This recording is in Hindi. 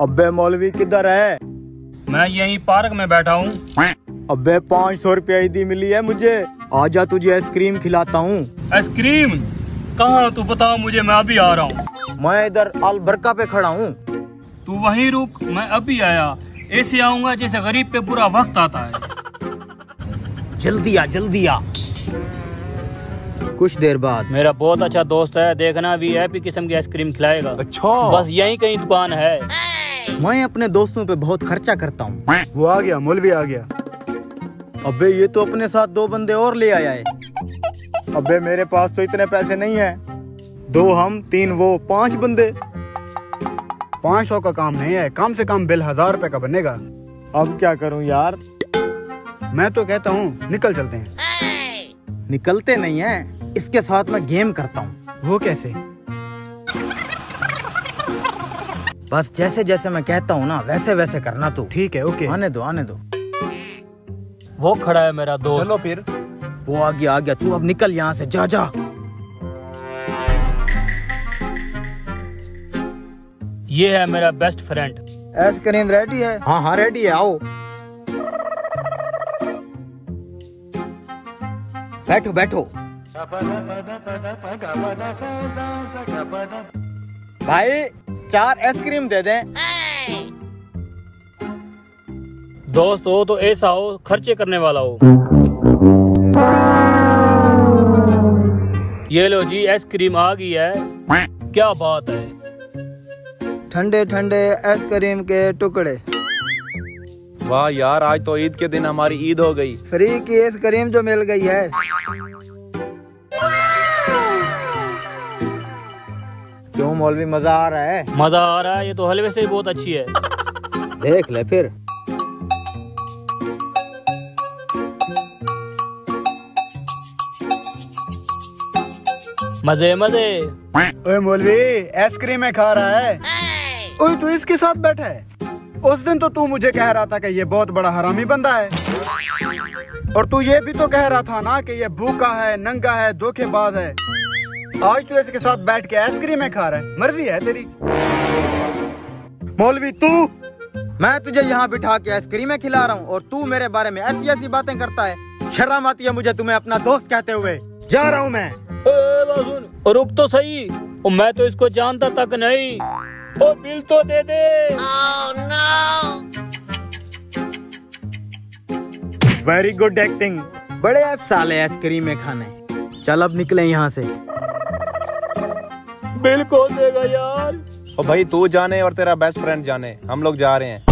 अबे मौलवी किधर है? मैं यही पार्क में बैठा हूँ। अबे पाँच सौ रुपया ईदी मिली है मुझे। आजा तुझे आइसक्रीम खिलाता हूँ। आइसक्रीम? कहाँ तू बता मुझे मैं अभी आ रहा हूँ। मैं इधर अल बरका पे खड़ा हूँ। तू वहीं रुक मैं अभी आया। ऐसे आऊँगा जैसे गरीब पे पूरा वक्त आता है। जल्दी आ जल्दी आ। कुछ देर बाद। मेरा बहुत अच्छा दोस्त है देखना भी हैप्पी किस्म की आइसक्रीम खिलाएगा। अच्छा। बस यही कहीं दुकान है। मैं अपने दोस्तों पे बहुत खर्चा करता हूँ। वो आ गया मौलवी आ गया। अबे ये तो अपने साथ दो बंदे और ले आया है। अबे मेरे पास तो इतने पैसे नहीं है। दो हम तीन वो पाँच बंदे। पाँच सौ का काम नहीं है कम से कम बिल हज़ार रुपए का बनेगा। अब क्या करूँ यार? मैं तो कहता हूँ निकल चलते हैं। निकलते नहीं है इसके साथ मैं गेम करता हूँ। वो कैसे? बस जैसे जैसे मैं कहता हूँ ना वैसे वैसे करना तू। ठीक है ओके। आने दो आने दो। वो खड़ा है मेरा दोस्त। चलो फिर। वो आ गया आ गया। तू अब निकल यहाँ से जा जा। ये है मेरा बेस्ट फ्रेंड आइसक्रीम रेडी है? हाँ हाँ रेडी है आओ। बैठो बैठो। भाई चार आइसक्रीम दे दें। दोस्त हो तो ऐसा हो खर्चे करने वाला हो। ये लो जी आइसक्रीम आ गई है। क्या बात है। ठंडे ठंडे आइसक्रीम के टुकड़े। वाह यार आज तो ईद के दिन हमारी ईद हो गई। फ्री की आइसक्रीम जो मिल गई है। क्यों मौलवी मज़ा आ रहा है। मज़ा आ रहा है ये तो हलवे से ही बहुत अच्छी है। देख ले फिर। मज़े मज़े। ओए मौलवी आइसक्रीम में खा रहा है। ओए तू इसके साथ बैठा है। उस दिन तो तू मुझे कह रहा था कि ये बहुत बड़ा हरामी बंदा है। और तू ये भी तो कह रहा था ना कि ये भूखा है नंगा है धोखेबाज है। आज तू इसके साथ बैठ के आइसक्रीम में खा रहा है। मर्ज़ी है तेरी। मौलवी तू? मैं तुझे यहाँ बिठा के आइसक्रीम खिला रहा हूँ और तू मेरे बारे में ऐसी ऐसी बातें करता है। शर्म आती है मुझे तुम्हें अपना दोस्त कहते हुए। जा रहा हूँ मैं। ए, रुक तो सही। ओ, मैं तो इसको जानता तक नहीं। ओ बिल तो दे दे। वेरी गुड एक्टिंग बड़े साले आइसक्रीम में खाने। चल अब निकले यहाँ से। बिल कौन देगा यार। और भाई, तू जाने और तेरा बेस्ट फ्रेंड जाने। हम लोग जा रहे हैं।